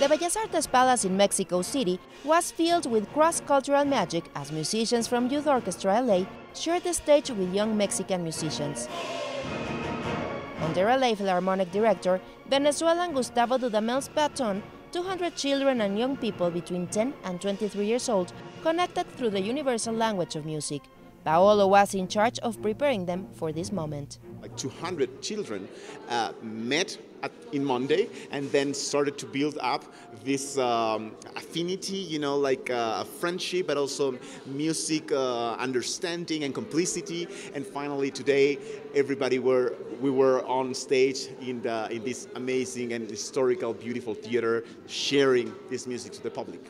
The Bellas Artes Palace in Mexico City was filled with cross-cultural magic as musicians from Youth Orchestra LA shared the stage with young Mexican musicians. Under LA Philharmonic director, Venezuelan Gustavo Dudamel's baton, 200 children and young people between 10 and 23 years old connected through the universal language of music. Paolo was in charge of preparing them for this moment. Like 200 children uh, met at, in Monday and then started to build up this um, affinity, you know, like uh, a friendship, but also music uh, understanding and complicity. And finally, today, everybody were we were on stage in the in this amazing and historical, beautiful theater, sharing this music to the public.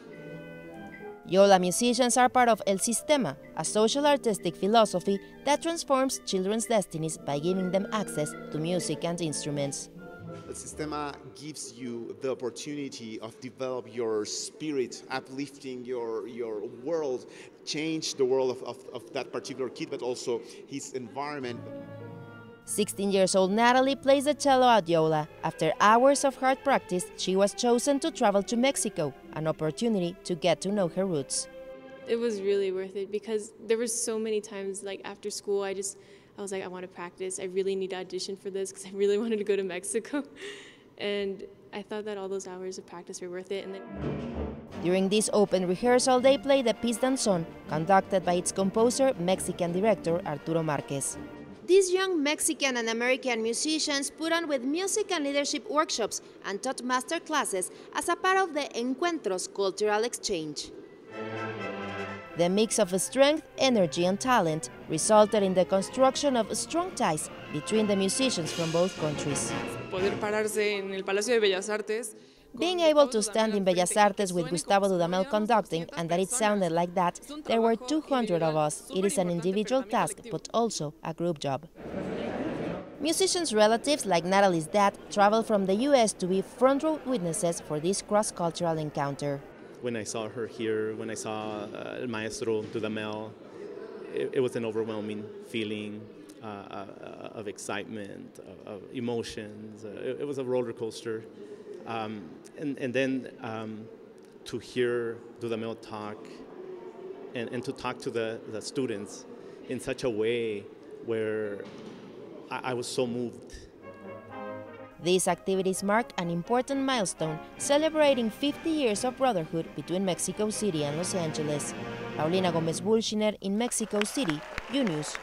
Yola musicians are part of El Sistema, a social artistic philosophy that transforms children's destinies by giving them access to music and instruments. El Sistema gives you the opportunity of develop your spirit, uplifting your, your world, change the world of, of, of that particular kid, but also his environment. 16 years old Natalie plays the cello at Yola. After hours of hard practice, she was chosen to travel to Mexico, an opportunity to get to know her roots. It was really worth it because there were so many times like after school I just I was like I want to practice. I really need to audition for this because I really wanted to go to Mexico. And I thought that all those hours of practice were worth it and then During this open rehearsal, they played the piece Danzón, conducted by its composer, Mexican director Arturo Marquez. These young Mexican and American musicians put on with music and leadership workshops and taught master classes as a part of the Encuentros cultural exchange. The mix of strength, energy, and talent resulted in the construction of strong ties between the musicians from both countries. Poder pararse en el Palacio de Bellas Artes Being able to stand in Bellas Artes with Gustavo Dudamel conducting and that it sounded like that, there were 200 of us. It is an individual task, but also a group job. Musicians' relatives, like Natalie's dad, traveled from the US to be front row witnesses for this cross cultural encounter. When I saw her here, when I saw uh, El Maestro Dudamel, it, it was an overwhelming feeling uh, uh, of excitement, of, of emotions. Uh, it, it was a roller coaster. Um, and, and then um, to hear Dudamel talk and, and to talk to the, the students in such a way where I, I was so moved. These activities mark an important milestone celebrating 50 years of brotherhood between Mexico City and Los Angeles. Paulina Gomez Bulshiner in Mexico City, U News.